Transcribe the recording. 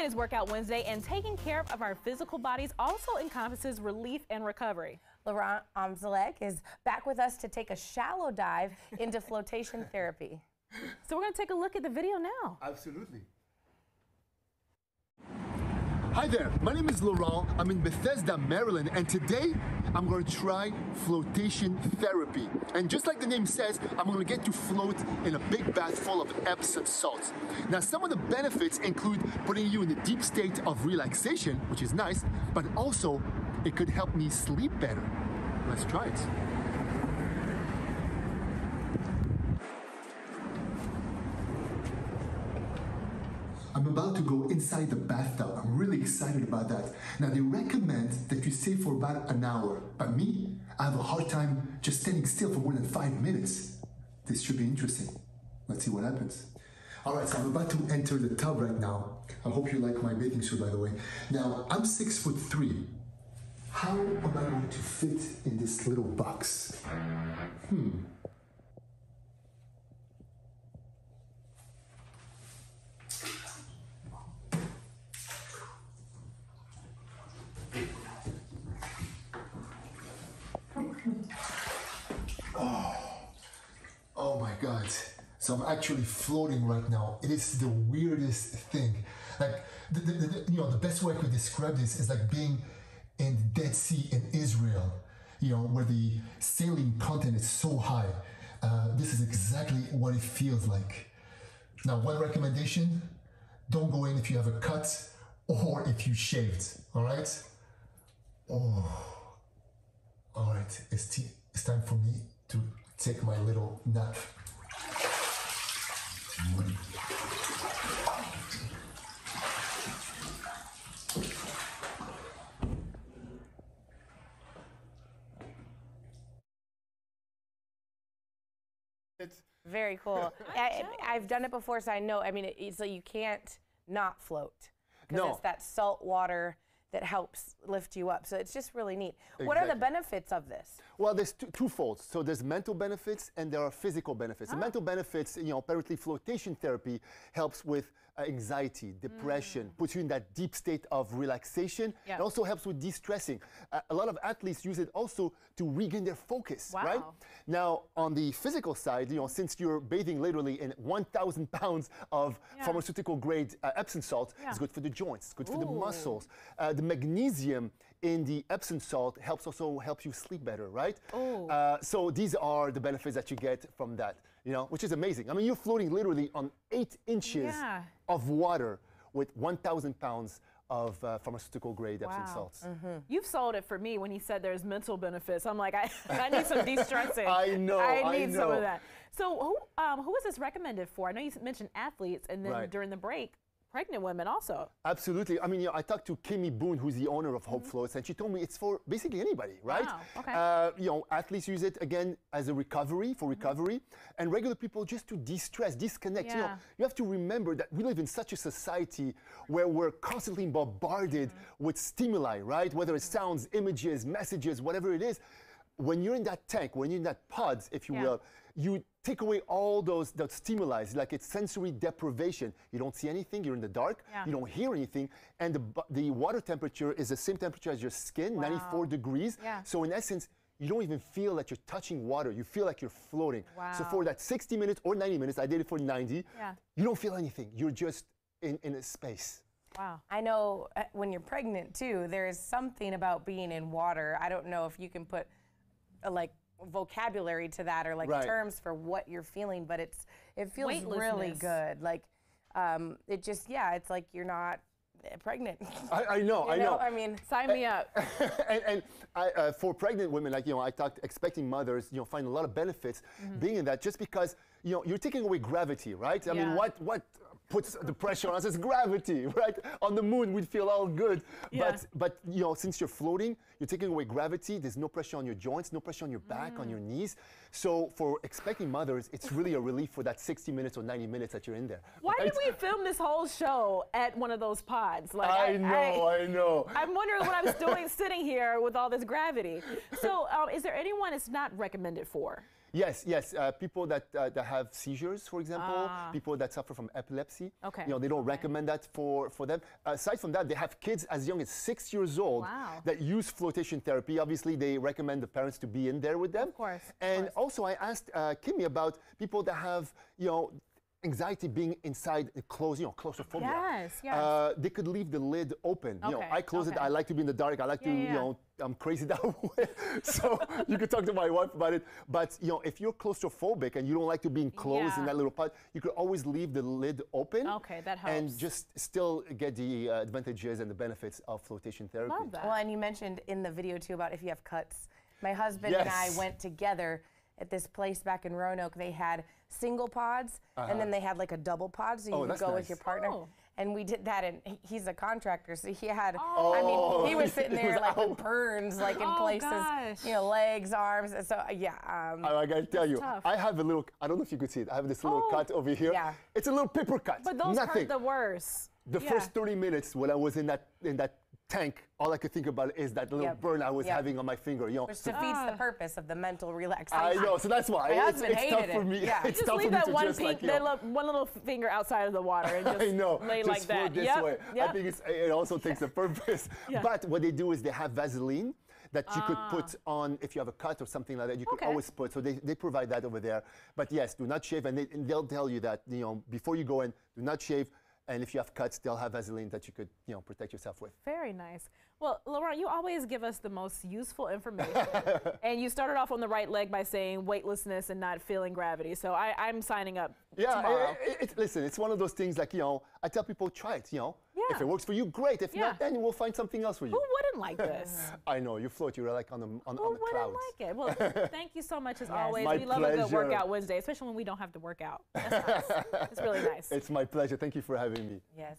It is Workout Wednesday, and taking care of our physical bodies also encompasses relief and recovery. Laurent Amzallag is back with us to take a shallow dive into flotation therapy. So we're going to take a look at the video now. Absolutely. Hi there, my name is Laurent. I'm in Bethesda, Maryland, and today I'm going to try flotation therapy. And just like the name says, I'm going to get to float in a big bath full of Epsom salts. Now, some of the benefits include putting you in a deep state of relaxation, which is nice, but also it could help me sleep better. Let's try it. About to go inside the bathtub. I'm really excited about that. Now, they recommend that you stay for about an hour. But me, I have a hard time just standing still for more than five minutes. This should be interesting. Let's see what happens. All right, so I'm about to enter the tub right now. I hope you like my bathing suit, by the way. Now, I'm six foot three. How am I going to fit in this little box? Hmm. Oh my god. So I'm actually floating right now. It is the weirdest thing. Like, the, the, the, you know, the best way I could describe this is like being in the Dead Sea in Israel, you know, where the saline content is so high. Uh, this is exactly what it feels like. Now, one recommendation don't go in if you have a cut or if you shaved, all right? Oh, all right, it's, t- it's time for me to take my little nap. It's Very cool. I, I've done it before, so I know. I mean, it, like you can't not float because No. it's that salt water that helps lift you up. So it's just really neat. What are the benefits of this? Well, there's two, twofold. So there's mental benefits and there are physical benefits. The ah. mental benefits, you know, apparently flotation therapy helps with anxiety, depression, puts you in that deep state of relaxation. Yeah. It also helps with de-stressing. Uh, a lot of athletes use it also to regain their focus, right? Now, on the physical side, you know, since you're bathing literally in 1,000 pounds of Yeah. pharmaceutical grade uh, Epsom salt, Yeah. it's good for the joints, it's good for the muscles. Uh, the magnesium in the Epsom salt helps also help you sleep better, right? Ooh. Uh, so these are the benefits that you get from that, you know, which is amazing. I mean, you're floating literally on eight inches Yeah. of water with 1,000 pounds of uh, pharmaceutical grade Epsom Wow. salts. You've sold it for me when he said there's mental benefits. I'm like, I, I need some de-stressing. I know, I I need some of that. So who um, who is this recommended for? I know you mentioned athletes, and then Right. during the break, pregnant women also. Absolutely. I mean, you know, I talked to Kimmy Boone, who's the owner of Hope mm-hmm. Floats, and she told me it's for basically anybody, right? Wow, okay. Uh, you know, athletes use it again as a recovery for mm-hmm. recovery, and regular people just to de-stress, disconnect. Yeah. You know, you have to remember that we live in such a society where we're constantly bombarded mm-hmm. with stimuli, right? Whether it's sounds, images, messages, whatever it is. When you're in that tank, when you're in that pod, if you Yeah. will, you take away all those, those stimuli, like it's sensory deprivation. You don't see anything, you're in the dark, Yeah. you don't hear anything, and the, the water temperature is the same temperature as your skin, 94 degrees. Yeah. So in essence, you don't even feel that you're touching water. You feel like you're floating. So for that 60 minutes or 90 minutes, I did it for 90, Yeah. you don't feel anything. You're just in, in a space. Wow. I know uh, when you're pregnant too, there is something about being in water. I don't know if you can put uh, like vocabulary to that or like Right. terms for what you're feeling, but it's it feels really good. Like um, it just yeah, it's like you're not pregnant. I, I know, You I know. I mean, Sign me up. and and I, uh, for pregnant women, like you know, I talked expecting mothers, you know, find a lot of benefits being in that, just because you know you're taking away gravity, right? I Yeah. mean, what what puts the pressure on us is gravity, right? On the moon, we'd feel all good, Yeah. but but you know, since you're floating, you're taking away gravity. There's no pressure on your joints, no pressure on your back, on your knees. So for expecting mothers, it's really a relief for that 60 minutes or 90 minutes that you're in there. Why right? did we film this whole show at one of those pods? Like I know, I know. I'm wondering what I was doing sitting here with all this gravity. So, um, is there anyone it's not recommended for? Yes, yes. Uh, people that uh, that have seizures, for example, people that suffer from epilepsy. Ah. Okay. You know, they don't recommend that for for them. Aside from that, they have kids as young as six years old Wow. that use flotation therapy. Obviously, they recommend the parents to be in there with them. Of course, of And course. also, I asked uh, Kimmy about people that have, you know. Anxiety being inside a closed, you know, claustrophobia. Yes, yes. Uh, they could leave the lid open. You know, Okay, I close it. I like to be in the dark. I like to, Yeah, you know, I'm crazy that way. so you could talk to my wife about it. But you know, if you're claustrophobic and you don't like to be enclosed in that little pod, you could always leave the lid open. Okay, that helps. And just still get the uh, advantages and the benefits of flotation therapy. Love that. Well, and you mentioned in the video too about if you have cuts. My husband and I went together at this place back in Roanoke. They had single pods, and then they had like a double pod, so you Oh, could that's go nice. with your partner. Oh. And we did that, and he- he's a contractor, so he had. I Oh. mean, he was sitting He there was like with out. burns, like in Oh, places, gosh. you know, legs, arms. So uh, yeah, um, I, I gotta tell you, tough. I have a little. I don't know if you could see it. I have this little Oh. cut over here. Yeah. It's a little paper cut. but those Nothing. hurt the worst. the Yeah. first 30 minutes when I was in that in that tank, all I could think about is that little Yep. burn I was Yep. having on my finger. You know, which defeats Ah. the purpose of the mental relaxation. I know, so that's why My it's, husband it's tough hated for me. Yeah. It's Just tough leave for that to one just pink, like, you know, one little finger outside of the water and just I know. lay just like that. this Yep, way. yep. I think it's, it also takes the purpose. Yeah. But what they do is they have Vaseline that you could put on if you have a cut or something like that. You could always put. So they, they provide that over there. But yes, do not shave, and, they, and they'll tell you that you know before you go in, do not shave. And if you have cuts, they'll have Vaseline that you could you know protect yourself with. Very nice. Well, Laurent, you always give us the most useful information. and you started off on the right leg by saying weightlessness and not feeling gravity. So I, I'm signing up Yeah, tomorrow. it, it, listen, it's one of those things like, you know, I tell people try it, you know. If it works for you, great. If Yeah. not, then we'll find something else for you. Who wouldn't like this? I know, you float, you're like on the, on, Who on the wouldn't like it? Well, thank you so much as always. My we love a good workout Wednesday, especially when we don't have to work out. That's nice. it's really nice. It's my pleasure. Thank you for having me. Yes.